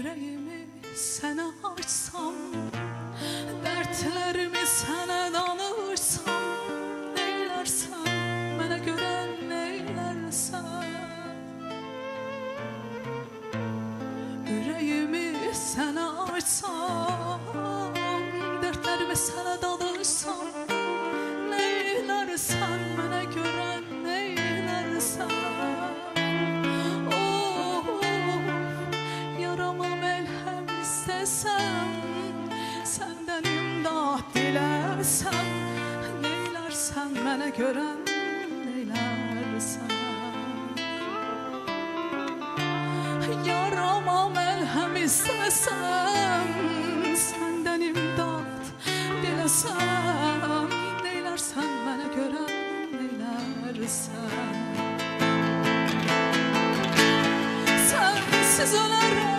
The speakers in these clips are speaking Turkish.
Yüreğimi sana açsam Dertlerimi sana danışsam Neylersen bana göre neylersen Yüreğimi sana açsam Dertlerimi sana danışsam Neylersen istesem Senden imdat dilesem Neylersen bana göre neylersen Yarama melhem istesem Senden imdat dilesem Neylersen bana göre neylersen Sensiz ölerim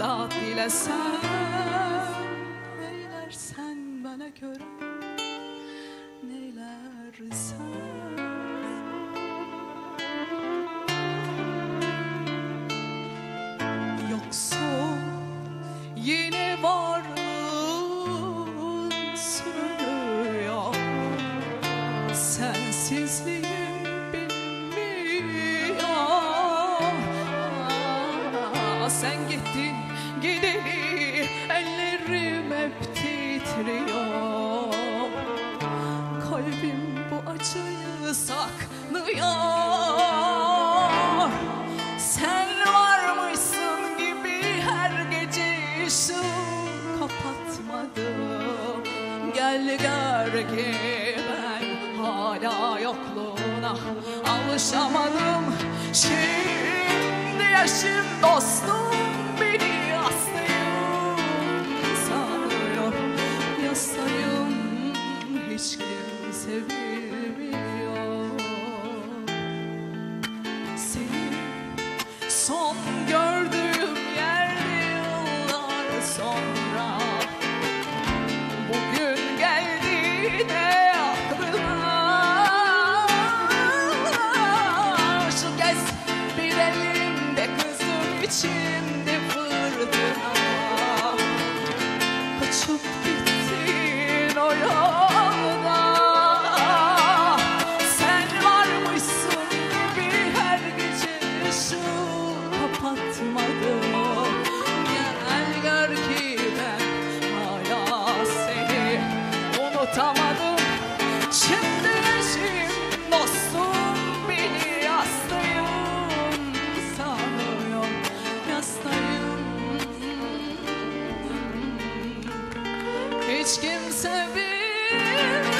imdat dilesem Neylersen bana göre Neylersen. Yoksa yine varlığın sürünüyor Sensizliğim bilmiyor. Sen gittin gideli ellerim hep titriyor. Kalbim bu acıyı saklıyor. Sen varmışsın gibi her gece ışığı kapatmadım. Gel gör ki ben hala yokluğuna alışamadım. Şimdi yaşım dostum son gördüğüm yerde yıllar sonra. Bugün geldi de aklıma. Şu kez bir elimde kızım içimde hiç kimse bilmez